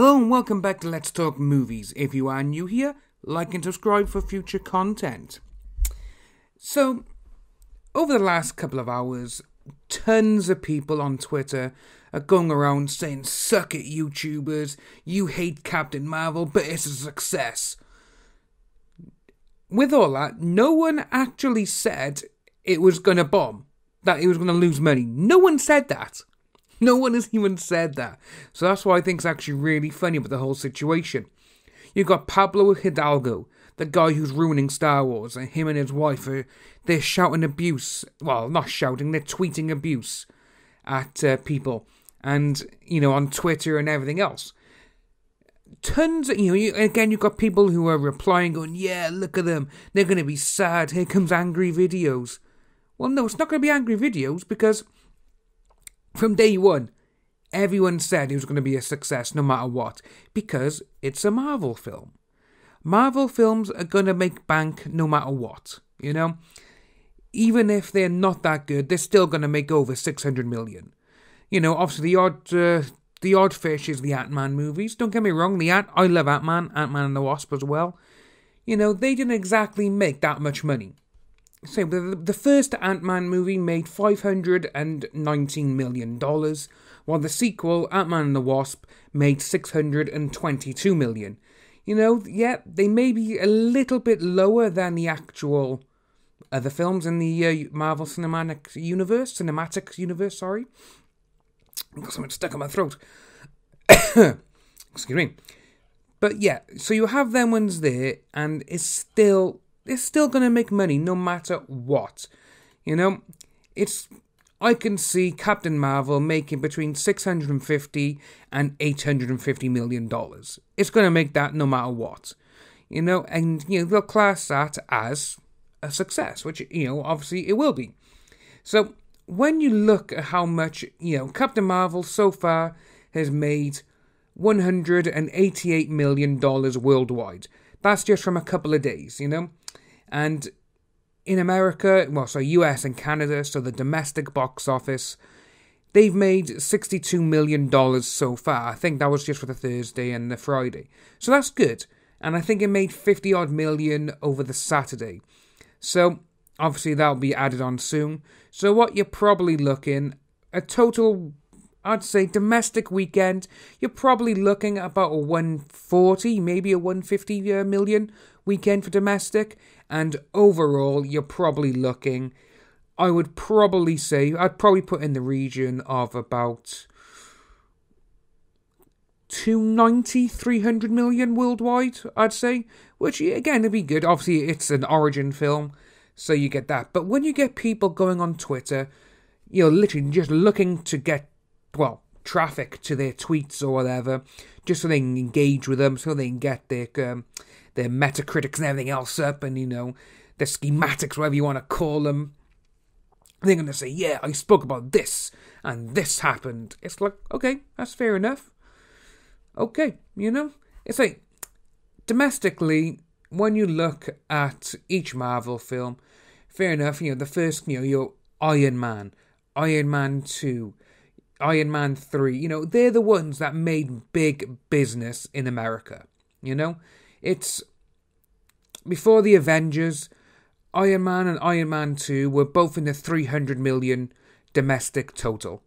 Hello and welcome back to Let's Talk Movies. If you are new here, like and subscribe for future content. So, over the last couple of hours, tons of people on Twitter are going around saying, Suck it, YouTubers, you hate Captain Marvel, but it's a success. With all that, no one actually said it was going to bomb, that it was going to lose money. No one said that. No one has even said that. So that's why I think it's actually really funny about the whole situation. You've got Pablo Hidalgo, the guy who's ruining Star Wars, and him and his wife are they're shouting abuse. Well, not shouting, they're tweeting abuse at uh, people, and you know on Twitter and everything else. Tons, of, you know. You, again, you've got people who are replying, going, "Yeah, look at them. They're going to be sad. Here comes angry videos." Well, no, it's not going to be angry videos because from day one, everyone said it was going to be a success no matter what, because it's a Marvel film. Marvel films are going to make bank no matter what, you know? Even if they're not that good, they're still going to make over 600 million. You know, obviously the odd uh, the odd fish is the Ant-Man movies. Don't get me wrong, the Ant I love Ant-Man, Ant-Man and the Wasp as well. You know, they didn't exactly make that much money. So the, first Ant-Man movie made $519 million, while the sequel, Ant-Man and the Wasp, made 622 million. You know, yeah, they may be a little bit lower than the actual other films in the uh, Marvel Cinematic Universe, Cinematic Universe, sorry. Got something stuck in my throat. Excuse me. But yeah, so you have them ones there, and it's still they're still going to make money no matter what. You know, it's I can see Captain Marvel making between 650 and 850 million dollars. It's going to make that no matter what. You know, and you know they'll class that as a success, which you know obviously it will be. So when you look at how much you know Captain Marvel so far has made 188 million dollars worldwide. That's just from a couple of days, you know. And in America, well, so US and Canada, so the domestic box office, they've made $62 million so far. I think that was just for the Thursday and the Friday. So that's good. And I think it made 50 odd million over the Saturday. So obviously that'll be added on soon. So what you're probably looking a total I'd say domestic weekend, you're probably looking at about a 140, maybe a 150 uh, weekend for domestic. And overall, you're probably looking, I would probably say, I'd probably put in the region of about 290, 300 million worldwide, I'd say. Which, again, would be good. Obviously, it's an origin film, so you get that. But when you get people going on Twitter, you're literally just looking to get, well, traffic to their tweets or whatever, just so they can engage with them, so they can get their um, their metacritics and everything else up, and you know their schematics, whatever you want to call them. They're going to say, "Yeah, I spoke about this and this happened." It's like, okay, that's fair enough. Okay, you know, it's like domestically when you look at each Marvel film, fair enough. You know, the first, you know, your Iron Man, Iron Man two. Iron Man 3, you know, they're the ones that made big business in America. You know, it's before the Avengers, Iron Man and Iron Man 2 were both in the 300 million domestic total.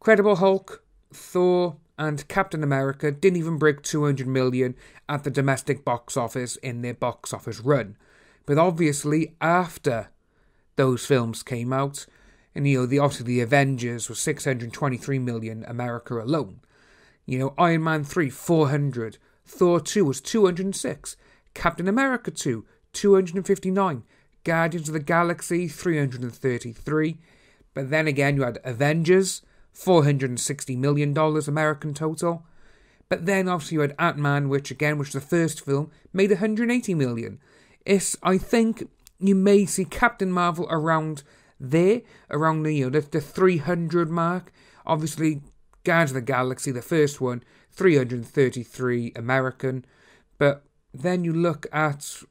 Credible Hulk, Thor, and Captain America didn't even break 200 million at the domestic box office in their box office run. But obviously, after those films came out, and you know, the obviously the Avengers was 623 million America alone. You know, Iron Man 3 400, Thor 2 was 206, Captain America 2 259, Guardians of the Galaxy 333. But then again, you had Avengers $460 million American total. But then obviously you had Ant Man, which again was the first film, made 180 million. It's I think you may see Captain Marvel around there, around the you know the, the 300 mark. Obviously, Guardians of the Galaxy, the first one, 333 American. But then you look at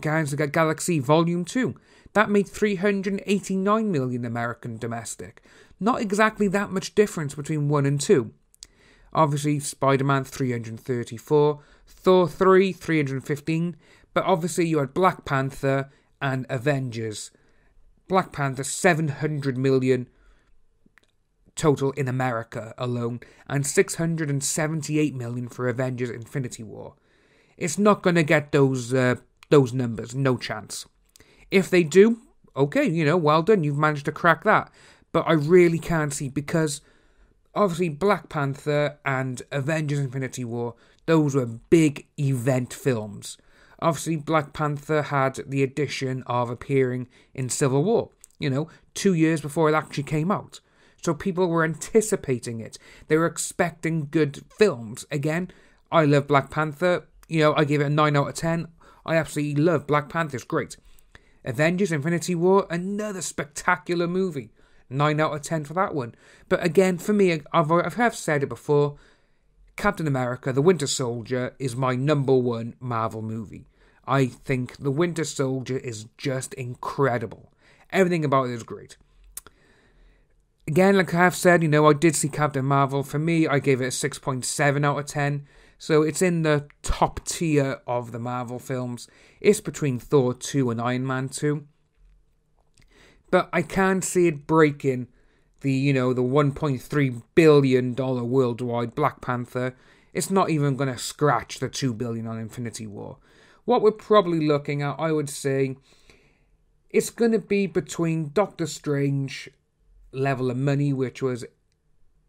Guardians of the Galaxy Volume 2. That made 389 million American domestic. Not exactly that much difference between 1 and 2. Obviously, Spider Man 334, Thor 3 315, but obviously you had Black Panther and Avengers. Black Panther 700 million total in America alone, and 678 million for Avengers Infinity War. It's not going to get those uh, those numbers, no chance. If they do, okay, you know, well done, you've managed to crack that. But I really can't see because obviously Black Panther and Avengers Infinity War, those were big event films. Obviously, Black Panther had the addition of appearing in Civil War, you know, two years before it actually came out. So people were anticipating it. They were expecting good films. Again, I love Black Panther. You know, I give it a 9 out of 10. I absolutely love Black Panther. It's great. Avengers Infinity War, another spectacular movie. 9 out of 10 for that one. But again, for me, I've, I've said it before Captain America, The Winter Soldier, is my number one Marvel movie. I think The Winter Soldier is just incredible. Everything about it is great. Again, like I have said, you know, I did see Captain Marvel. For me, I gave it a 6.7 out of 10. So it's in the top tier of the Marvel films. It's between Thor 2 and Iron Man 2 but I can't see it breaking the you know the 1.3 billion dollar worldwide Black Panther. It's not even going to scratch the 2 billion on Infinity War. What we're probably looking at, I would say, it's going to be between Doctor Strange level of money, which was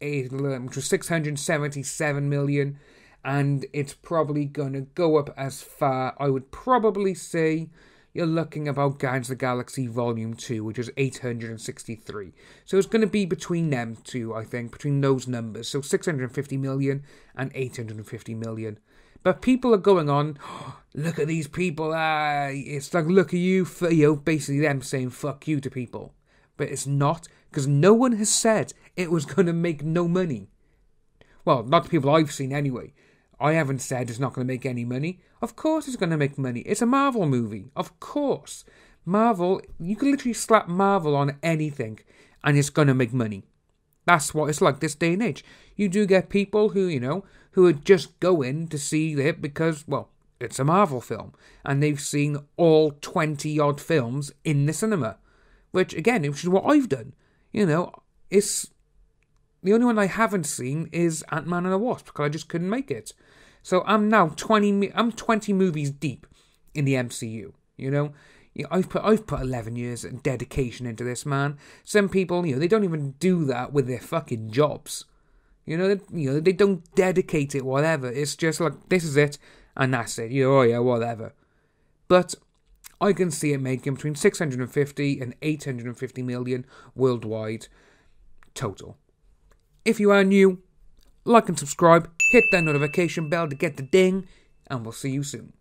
which was 677 million, and it's probably going to go up as far. I would probably say you're looking about Guardians of the Galaxy Volume 2, which is 863. So it's going to be between them two, I think, between those numbers. So 650 million and 850 million. But people are going on, oh, look at these people, ah, it's like, look at you, for, you know, basically them saying fuck you to people. But it's not, because no one has said it was going to make no money. Well, not the people I've seen anyway. I haven't said it's not going to make any money. Of course it's going to make money. It's a Marvel movie. Of course. Marvel, you can literally slap Marvel on anything and it's going to make money. That's what it's like this day and age. You do get people who, you know, who would just go in to see it because, well, it's a Marvel film and they've seen all 20 odd films in the cinema. Which, again, which is what I've done. You know, it's. The only one I haven't seen is Ant Man and the Wasp because I just couldn't make it. So I'm now 20 I'm 20 movies deep in the MCU, you know? I've put I've put 11 years of dedication into this, man. Some people, you know, they don't even do that with their fucking jobs. You know, they, you know, they don't dedicate it whatever. It's just like this is it and that's it. You know, oh yeah, whatever. But I can see it making between 650 and 850 million worldwide total. If you are new, like and subscribe, hit that notification bell to get the ding, and we'll see you soon.